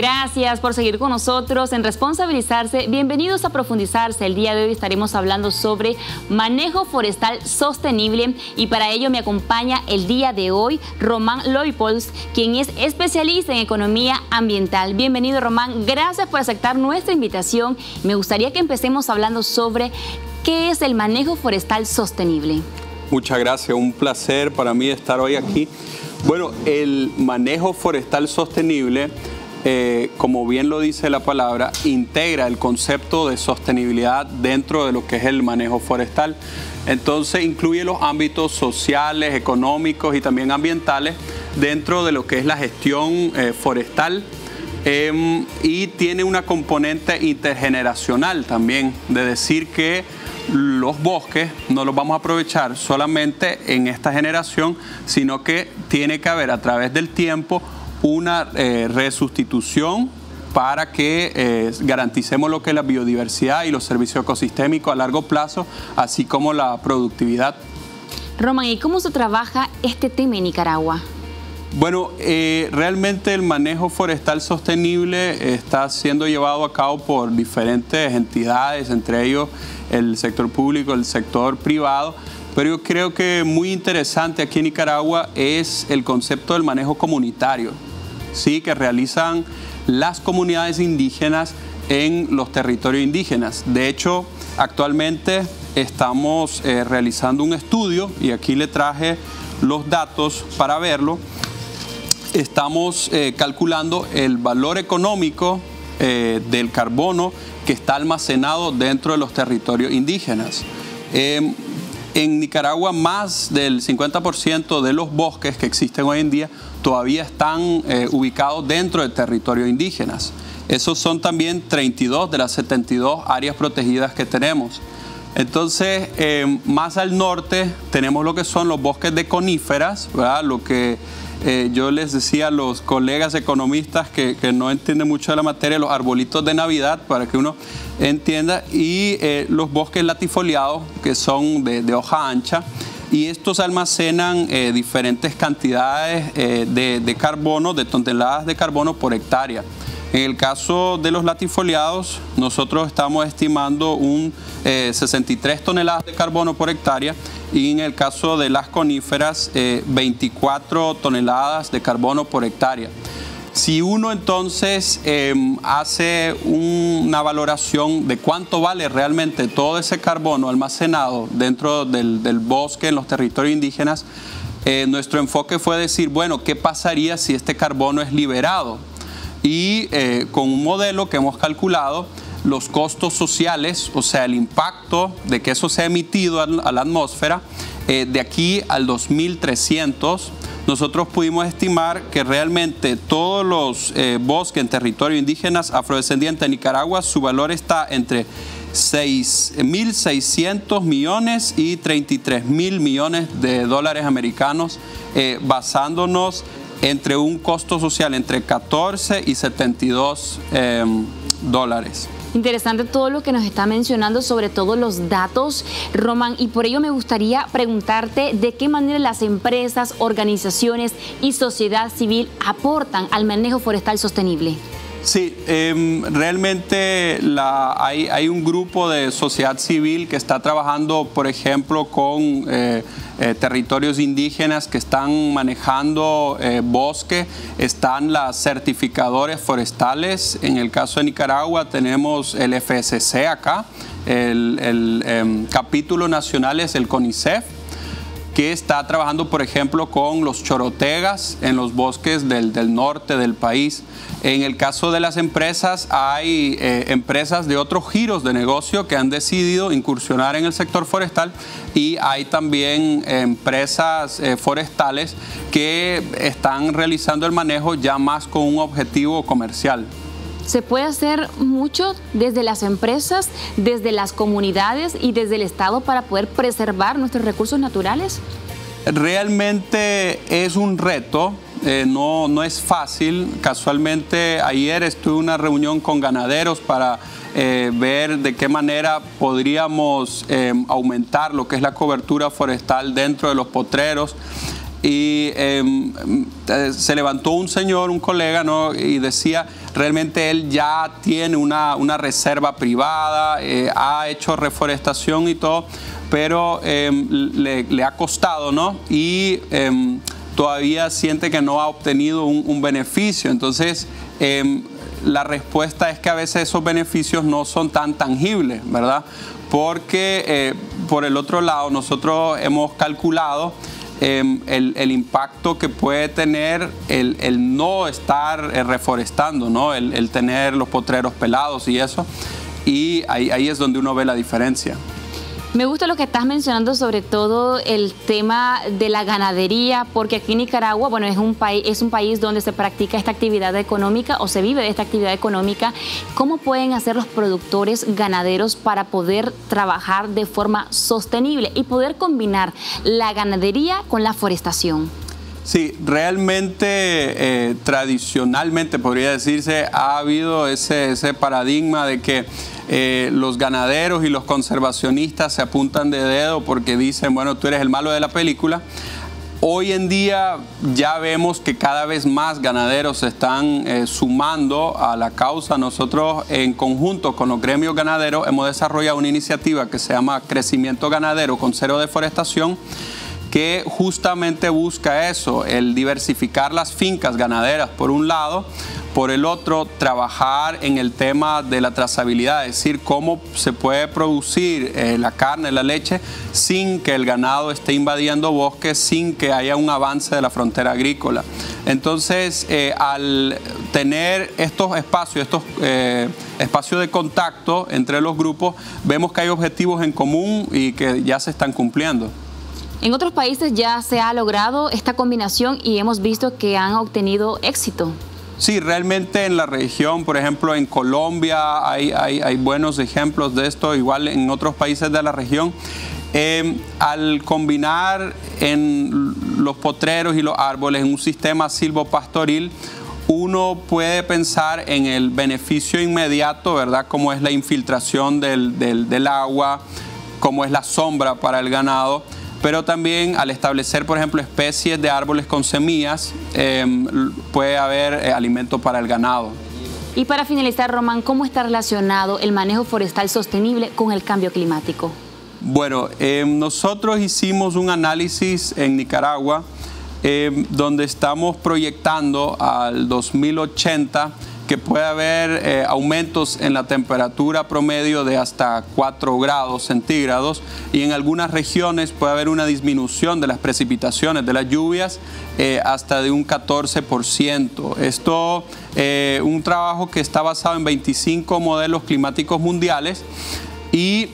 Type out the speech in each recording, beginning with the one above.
Gracias por seguir con nosotros en Responsabilizarse. Bienvenidos a Profundizarse. El día de hoy estaremos hablando sobre manejo forestal sostenible y para ello me acompaña el día de hoy Román Loipols, quien es especialista en economía ambiental. Bienvenido Román, gracias por aceptar nuestra invitación. Me gustaría que empecemos hablando sobre qué es el manejo forestal sostenible. Muchas gracias, un placer para mí estar hoy aquí. Bueno, el manejo forestal sostenible eh, como bien lo dice la palabra, integra el concepto de sostenibilidad dentro de lo que es el manejo forestal. Entonces incluye los ámbitos sociales, económicos y también ambientales dentro de lo que es la gestión eh, forestal em, y tiene una componente intergeneracional también, de decir que los bosques no los vamos a aprovechar solamente en esta generación, sino que tiene que haber a través del tiempo una eh, resustitución para que eh, garanticemos lo que es la biodiversidad y los servicios ecosistémicos a largo plazo, así como la productividad. Roman, ¿y cómo se trabaja este tema en Nicaragua? Bueno, eh, realmente el manejo forestal sostenible está siendo llevado a cabo por diferentes entidades, entre ellos el sector público, el sector privado, pero yo creo que muy interesante aquí en Nicaragua es el concepto del manejo comunitario. ¿Sí? que realizan las comunidades indígenas en los territorios indígenas. De hecho, actualmente estamos eh, realizando un estudio y aquí le traje los datos para verlo. Estamos eh, calculando el valor económico eh, del carbono que está almacenado dentro de los territorios indígenas. En Nicaragua más del 50% de los bosques que existen hoy en día todavía están eh, ubicados dentro de territorios indígenas. Esos son también 32 de las 72 áreas protegidas que tenemos. Entonces, eh, más al norte tenemos lo que son los bosques de coníferas, lo que eh, yo les decía a los colegas economistas que, no entienden mucho de la materia, los arbolitos de Navidad, para que uno entienda, y los bosques latifoliados, que son de hoja ancha y estos almacenan eh, diferentes cantidades eh, de, carbono, de toneladas de carbono por hectárea. En el caso de los latifoliados, nosotros estamos estimando un 63 eh, toneladas de carbono por hectárea y en el caso de las coníferas, 24 toneladas de carbono por hectárea. Si uno entonces em, hace una valoración de cuánto vale realmente todo ese carbono almacenado dentro del, bosque en los territorios indígenas, eh, nuestro enfoque fue decir, bueno, ¿qué pasaría si este carbono es liberado? Y eh, con un modelo que hemos calculado, los costos sociales, o sea, el impacto de que eso sea emitido a la atmósfera, eh, de aquí al 2300 nosotros pudimos estimar que realmente todos los eh, bosques en territorio indígenas afrodescendientes de Nicaragua, su valor está entre 6.600 millones y 33.000 millones de dólares americanos, eh, basándonos entre un costo social entre 14 y 72 em, dólares. Interesante todo lo que nos está mencionando, sobre todo los datos, Román, y por ello me gustaría preguntarte de qué manera las empresas, organizaciones y sociedad civil aportan al manejo forestal sostenible. Sí, em, realmente hay, un grupo de sociedad civil que está trabajando, por ejemplo, con eh, eh, territorios indígenas que están manejando eh, bosque, están las certificadores forestales, en el caso de Nicaragua tenemos el FSC acá, el, em, capítulo nacional es el CONICEF, que está trabajando, por ejemplo, con los chorotegas en los bosques del, norte del país. En el caso de las empresas, hay eh, empresas de otros giros de negocio que han decidido incursionar en el sector forestal y hay también empresas eh, forestales que están realizando el manejo ya más con un objetivo comercial. Se puede hacer mucho desde las empresas, desde las comunidades y desde el Estado para poder preservar nuestros recursos naturales. Realmente es un reto, eh, no, no es fácil. Casualmente ayer estuve en una reunión con ganaderos para eh, ver de qué manera podríamos eh, aumentar lo que es la cobertura forestal dentro de los potreros. Y em, se levantó un señor, un colega, ¿no? y decía, realmente él ya tiene una, reserva privada, eh, ha hecho reforestación y todo, pero em, le, ha costado, ¿no? Y em, todavía siente que no ha obtenido un, beneficio. Entonces, la respuesta es que a veces esos beneficios no son tan tangibles, ¿verdad? Porque eh, por el otro lado, nosotros hemos calculado Em, el, impacto que puede tener el, no estar eh, reforestando, ¿no? El, tener los potreros pelados y eso. Y ahí, ahí es donde uno ve la diferencia. Me gusta lo que estás mencionando, sobre todo el tema de la ganadería, porque aquí en Nicaragua, bueno, es un país, es un país donde se practica esta actividad económica o se vive de esta actividad económica. ¿Cómo pueden hacer los productores ganaderos para poder trabajar de forma sostenible y poder combinar la ganadería con la forestación? Sí, realmente, eh, tradicionalmente podría decirse, ha habido ese, ese paradigma de que eh, los ganaderos y los conservacionistas se apuntan de dedo porque dicen, bueno, tú eres el malo de la película. Hoy en día ya vemos que cada vez más ganaderos se están eh, sumando a la causa. Nosotros en conjunto con los gremios ganaderos hemos desarrollado una iniciativa que se llama Crecimiento Ganadero con Cero Deforestación que justamente busca eso, el diversificar las fincas ganaderas por un lado, por el otro, trabajar en el tema de la trazabilidad, es decir, cómo se puede producir eh, la carne, la leche, sin que el ganado esté invadiendo bosques, sin que haya un avance de la frontera agrícola. Entonces, eh, al tener estos espacios, estos eh, espacios de contacto entre los grupos, vemos que hay objetivos en común y que ya se están cumpliendo. En otros países ya se ha logrado esta combinación y hemos visto que han obtenido éxito. Sí, realmente en la región, por ejemplo en Colombia hay, hay, buenos ejemplos de esto, igual en otros países de la región. Em, al combinar en los potreros y los árboles en un sistema silvopastoril, uno puede pensar en el beneficio inmediato, ¿verdad? Como es la infiltración del, del agua, como es la sombra para el ganado pero también al establecer, por ejemplo, especies de árboles con semillas, em, puede haber eh, alimento para el ganado. Y para finalizar, Román, ¿cómo está relacionado el manejo forestal sostenible con el cambio climático? Bueno, em, nosotros hicimos un análisis en Nicaragua em, donde estamos proyectando al 2080 que puede haber eh, aumentos en la temperatura promedio de hasta 4 grados centígrados y en algunas regiones puede haber una disminución de las precipitaciones, de las lluvias, eh, hasta de un 14%. Esto es eh, un trabajo que está basado en 25 modelos climáticos mundiales y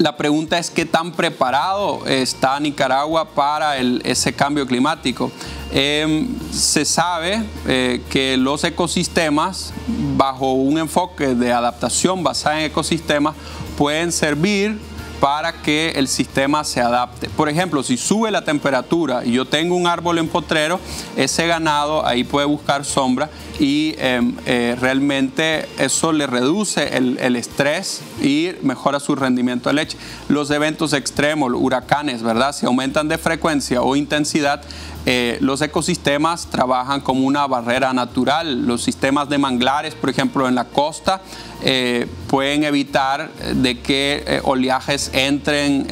la pregunta es qué tan preparado está Nicaragua para ese cambio climático. Em, se sabe eh, que los ecosistemas, bajo un enfoque de adaptación basada en ecosistemas, pueden servir para que el sistema se adapte. Por ejemplo, si sube la temperatura y yo tengo un árbol en potrero, ese ganado ahí puede buscar sombra y em, eh, realmente eso le reduce el, estrés y mejora su rendimiento de leche. Los eventos extremos, huracanes, ¿verdad? Si aumentan de frecuencia o intensidad, eh, los ecosistemas trabajan como una barrera natural. Los sistemas de manglares, por ejemplo, en la costa, eh, pueden evitar de que oleajes entren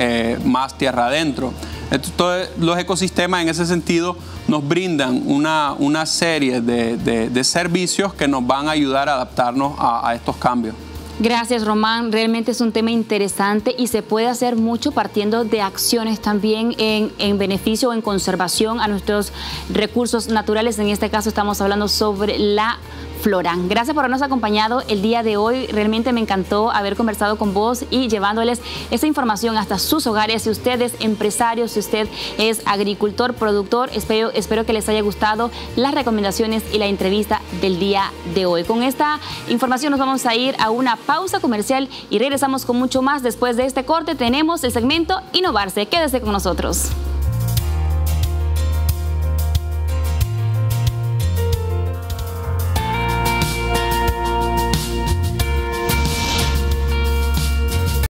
más tierra adentro. Entonces, los ecosistemas en ese sentido nos brindan una, una serie de, servicios que nos van a ayudar a adaptarnos a, estos cambios. Gracias, Román. Realmente es un tema interesante y se puede hacer mucho partiendo de acciones también en, en, beneficio o en conservación a nuestros recursos naturales. En este caso estamos hablando sobre la Florán. Gracias por habernos acompañado el día de hoy. Realmente me encantó haber conversado con vos y llevándoles esa información hasta sus hogares. Si usted es empresario, si usted es agricultor, productor, espero, espero que les haya gustado las recomendaciones y la entrevista del día de hoy. Con esta información nos vamos a ir a una pausa comercial y regresamos con mucho más. Después de este corte tenemos el segmento Innovarse. Quédese con nosotros.